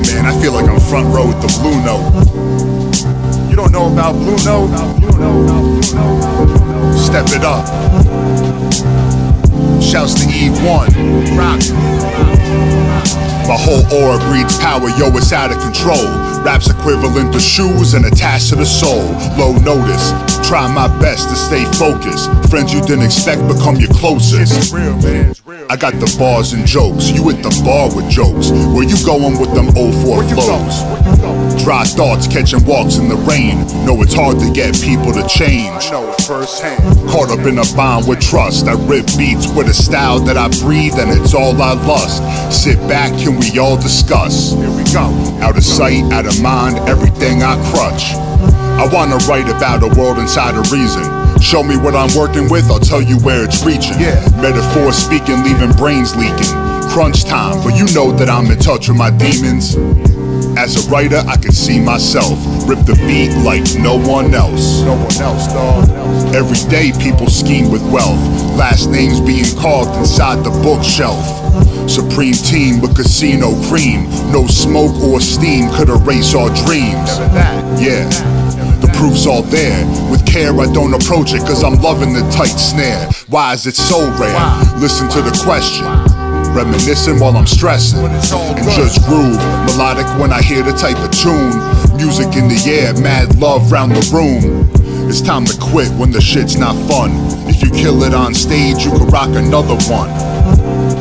I feel like I'm front row with the Blue Note. You don't know about Blue Note? Step it up. Shouts to E1. Rock. My whole aura breeds power, yo, it's out of control. Raps equivalent to shoes and attached to the soul. Low notice, try my best to stay focused. Friends you didn't expect become your closest. It's real, man. I got the bars and jokes. You at the bar with jokes. Where you going with them 04 flows? Dry thoughts catching walks in the rain. Know it's hard to get people to change. I know it firsthand. Caught up in a bond with trust. I rip beats with a style that I breathe and it's all I lust. Sit back, can we all discuss? Here we go. Out of sight, out of mind, everything I crutch. I wanna write about a world inside a reason. Show me what I'm working with, I'll tell you where it's reaching. Yeah. Metaphor speaking, leaving brains leaking. Crunch time, but you know that I'm in touch with my demons. As a writer, I can see myself rip the beat like no one else. No one else, dog. Every day, people scheme with wealth. Last names being carved inside the bookshelf. Supreme team with casino cream. No smoke or steam could erase our dreams. Yeah. Proof's all there. With care, I don't approach it, cause I'm loving the tight snare. Why is it so rare? Listen to the question. Reminiscing while I'm stressing. And just groove. Melodic when I hear the type of tune. Music in the air, mad love round the room. It's time to quit when the shit's not fun. If you kill it on stage, you could rock another one.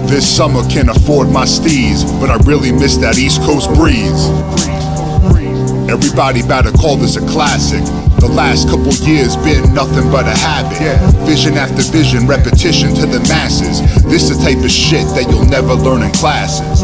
This summer can't afford my steez, but I really miss that East Coast breeze. Everybody to call this a classic. The last couple years been nothing but a habit. Vision after vision, repetition to the masses. This the type of shit that you'll never learn in classes.